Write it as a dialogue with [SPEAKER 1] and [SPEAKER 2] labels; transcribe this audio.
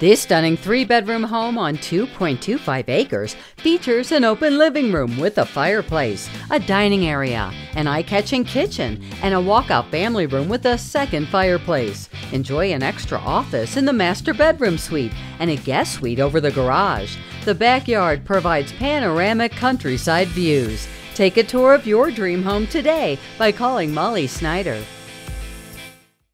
[SPEAKER 1] This stunning three bedroom home on 2.25 acres features an open living room with a fireplace, a dining area, an eye catching kitchen, and a walkout family room with a second fireplace. Enjoy an extra office in the master bedroom suite and a guest suite over the garage. The backyard provides panoramic countryside views. Take a tour of your dream home today by calling Molly Snyder.